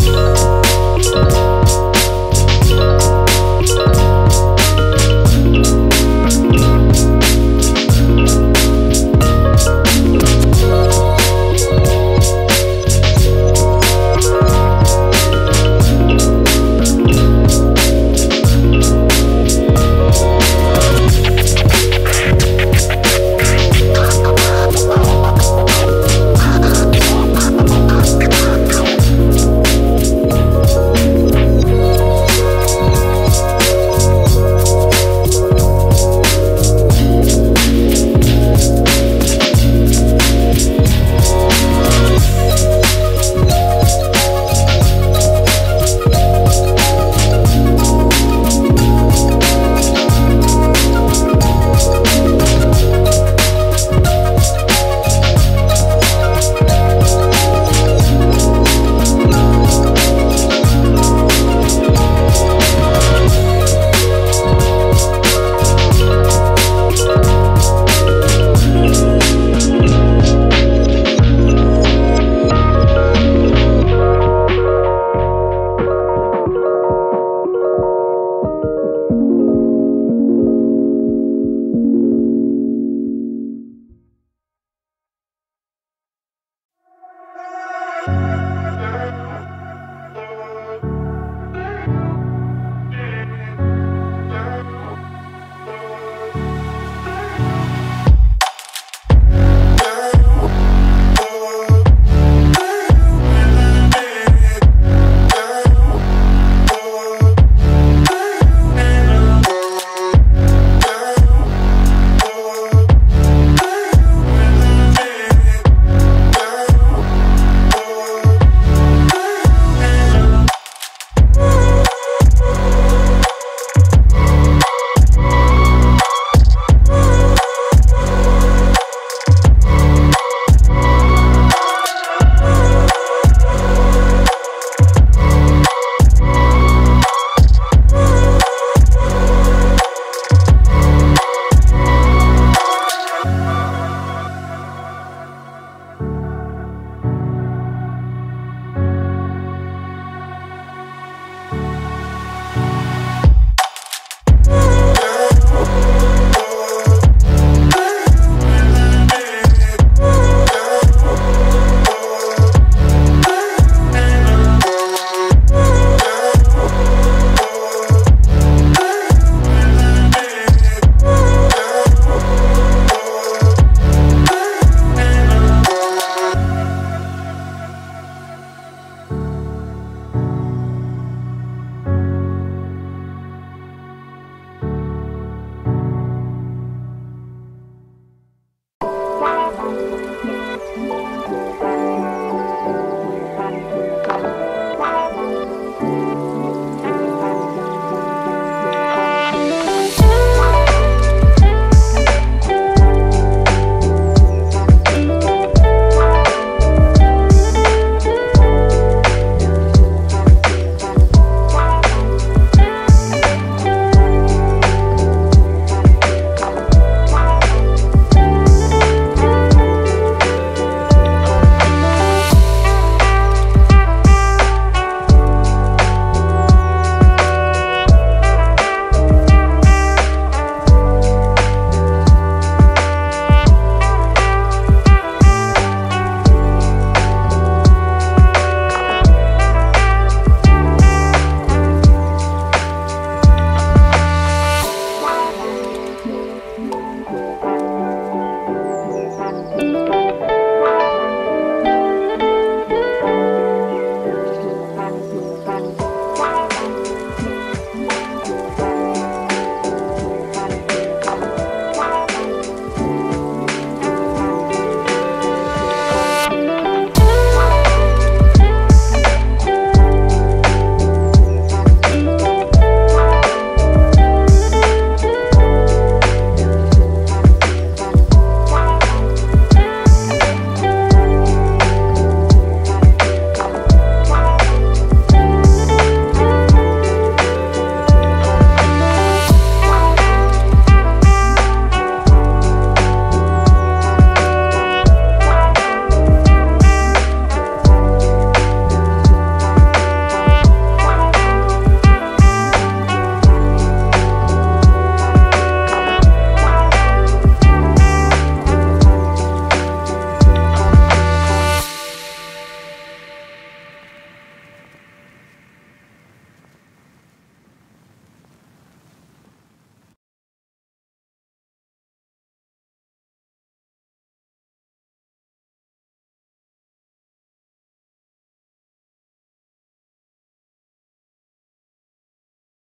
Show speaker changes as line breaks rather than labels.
Música